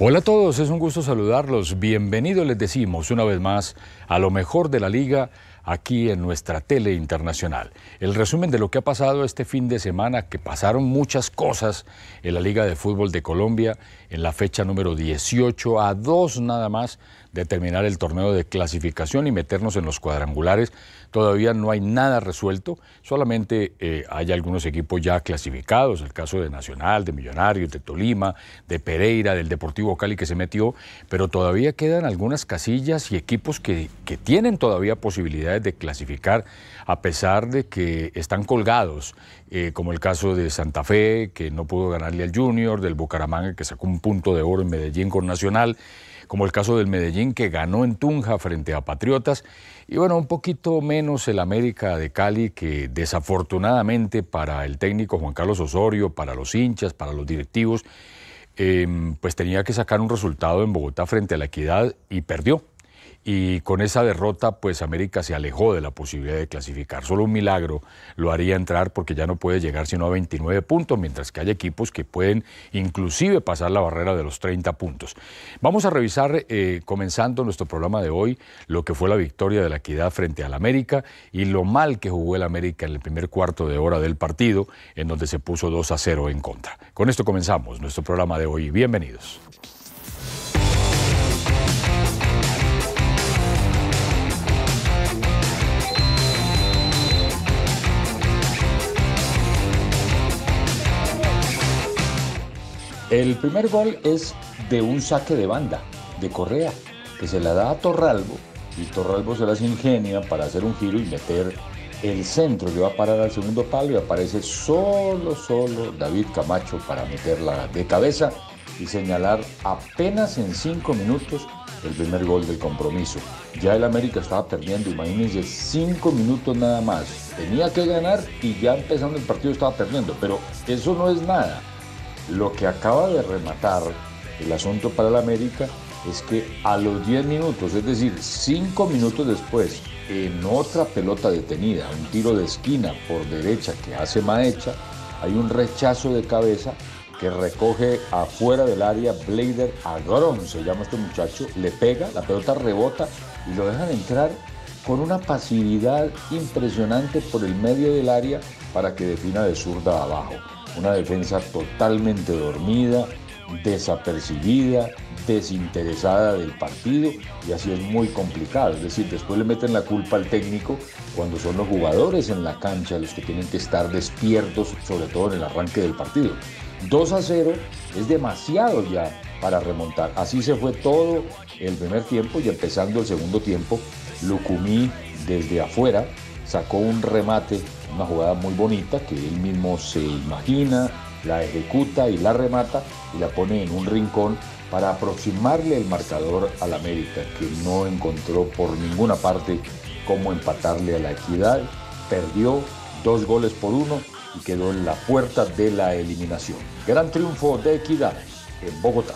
Hola a todos, es un gusto saludarlos. Bienvenidos les decimos una vez más a lo mejor de la liga aquí en nuestra tele internacional. El resumen de lo que ha pasado este fin de semana, que pasaron muchas cosas en la Liga de Fútbol de Colombia en la fecha número 18, a dos nada más de terminar el torneo de clasificación y meternos en los cuadrangulares. Todavía no hay nada resuelto, solamente eh, hay algunos equipos ya clasificados, el caso de Nacional, de Millonarios, de Tolima, de Pereira, del Deportivo Cali que se metió, pero todavía quedan algunas casillas y equipos que, que tienen todavía posibilidades de clasificar a pesar de que están colgados, eh, como el caso de Santa Fe, que no pudo ganarle al Junior, del Bucaramanga, que sacó un punto de oro en Medellín con Nacional, como el caso del Medellín, que ganó en Tunja frente a Patriotas, y bueno, un poquito menos el América de Cali, que desafortunadamente para el técnico Juan Carlos Osorio, para los hinchas, para los directivos, em, pues tenía que sacar un resultado en Bogotá frente a la Equidad y perdió y con esa derrota pues América se alejó de la posibilidad de clasificar. Solo un milagro lo haría entrar porque ya no puede llegar sino a 29 puntos, mientras que hay equipos que pueden inclusive pasar la barrera de los 30 puntos. Vamos a revisar, eh, comenzando nuestro programa de hoy, lo que fue la victoria de la Equidad frente al América y lo mal que jugó el América en el primer cuarto de hora del partido, en donde se puso 2 a 0 en contra. Con esto comenzamos nuestro programa de hoy. Bienvenidos. El primer gol es de un saque de banda, de Correa, que se la da a Torralbo y Torralbo se las ingenia para hacer un giro y meter el centro que va a parar al segundo palo y aparece solo, solo David Camacho para meterla de cabeza y señalar apenas en cinco minutos el primer gol del compromiso. Ya el América estaba perdiendo, imagínense, cinco minutos nada más. Tenía que ganar y ya empezando el partido estaba perdiendo, pero eso no es nada. Lo que acaba de rematar el asunto para el América es que a los 10 minutos, es decir, 5 minutos después, en otra pelota detenida, un tiro de esquina por derecha que hace Maecha, hay un rechazo de cabeza que recoge afuera del área Blader Agrón, se llama este muchacho, le pega, la pelota rebota y lo dejan entrar con una pasividad impresionante por el medio del área para que defina de zurda abajo una defensa totalmente dormida, desapercibida, desinteresada del partido y así es muy complicado. Es decir, después le meten la culpa al técnico cuando son los jugadores en la cancha los que tienen que estar despiertos, sobre todo en el arranque del partido. 2 a 0 es demasiado ya para remontar. Así se fue todo el primer tiempo y empezando el segundo tiempo, Lucumí desde afuera sacó un remate una jugada muy bonita que él mismo se imagina, la ejecuta y la remata y la pone en un rincón para aproximarle el marcador al América, que no encontró por ninguna parte cómo empatarle a la equidad. Perdió dos goles por uno y quedó en la puerta de la eliminación. Gran triunfo de equidad en Bogotá.